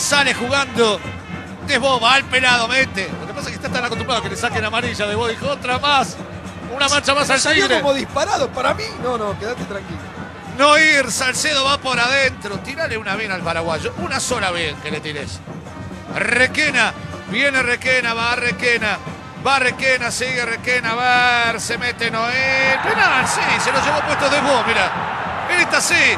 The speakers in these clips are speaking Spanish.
Sale jugando. Desbo, va al pelado, mete. Lo que pasa es que está tan acostumbrado que le saquen amarilla. Desbo dijo otra más. Una mancha más al tigre. como disparado para mí. No, no, quédate tranquilo. No ir, Salcedo va por adentro. Tírale una bien al paraguayo. Una sola bien que le tires. Requena. Viene Requena, va Requena. Va Requena, sigue Requena, va, a ver, se mete Noel. Penal, sí, se lo llevó puesto Desbo, mira. En esta sí.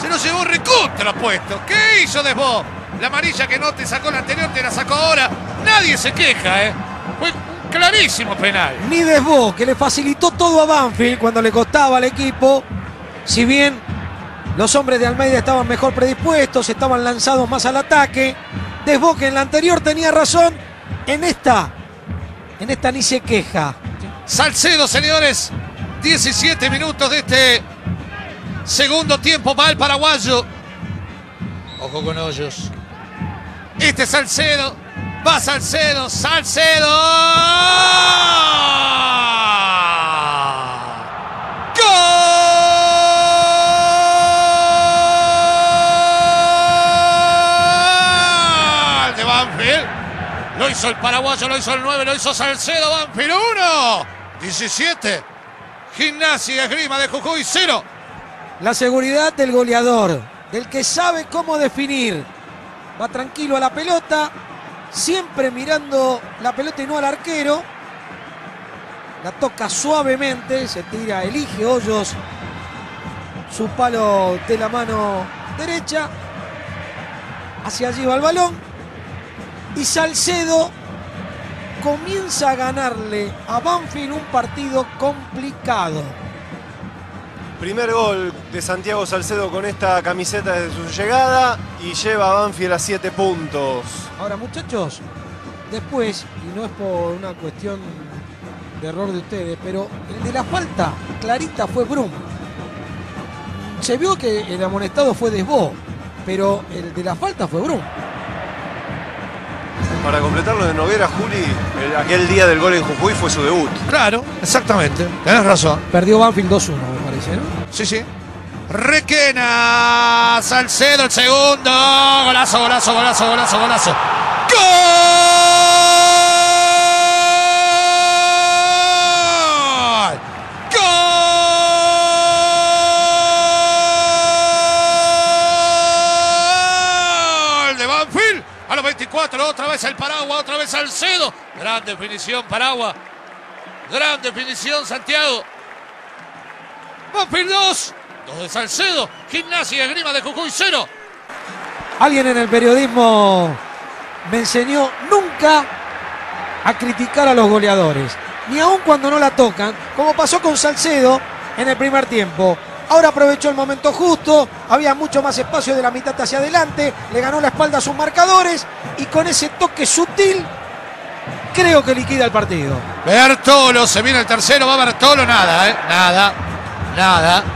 Se lo llevó recontra puesto. ¿Qué hizo Desbo? La amarilla que no te sacó la anterior, te la sacó ahora. Nadie se queja, ¿eh? Fue un clarísimo penal. Ni Desbo, que le facilitó todo a Banfield cuando le costaba al equipo. Si bien los hombres de Almeida estaban mejor predispuestos, estaban lanzados más al ataque. Desbo, que en la anterior tenía razón, en esta, en esta ni se queja. Salcedo, señores. 17 minutos de este segundo tiempo. Va el paraguayo. Ojo con hoyos. Este es Salcedo. Va Salcedo. Salcedo. ¡Gol! De Banfield. Lo hizo el paraguayo, lo hizo el 9, lo hizo Salcedo, Banfield 1. 17. Gimnasia Esgrima de Jujuy 0. La seguridad del goleador, del que sabe cómo definir. Va tranquilo a la pelota, siempre mirando la pelota y no al arquero. La toca suavemente, se tira, elige Hoyos su palo de la mano derecha. Hacia allí va el balón. Y Salcedo comienza a ganarle a Banfield un partido complicado. Primer gol de Santiago Salcedo con esta camiseta desde su llegada y lleva a Banfield a 7 puntos. Ahora, muchachos, después, y no es por una cuestión de error de ustedes, pero el de la falta clarita fue Brum. Se vio que el amonestado fue Desbo, pero el de la falta fue Brum. Para completarlo de Noguera, Juli, el- aquel día del gol en Jujuy fue su debut. Claro, exactamente. Tenés razón. Perdió Banfield 2-1, Sí, sí. Requena. Salcedo el segundo. Golazo, golazo, golazo, golazo, golazo. ¡Gol! ¡Gol! De Banfield. A los 24, otra vez el Paragua, otra vez Salcedo. Gran definición, Paragua. Gran definición, Santiago. Banfield 2. 2 de Salcedo. Gimnasia y Esgrima de Jujuy 0. Alguien en el periodismo me enseñó nunca a criticar a los goleadores, ni aun cuando no la tocan, como pasó con Salcedo en el primer tiempo. Ahora aprovechó el momento justo, había mucho más espacio de la mitad hacia adelante, le ganó la espalda a sus marcadores y con ese toque sutil creo que liquida el partido. Bertolo, se viene el tercero, va Bertolo, nada, ¿eh? Nada, nada.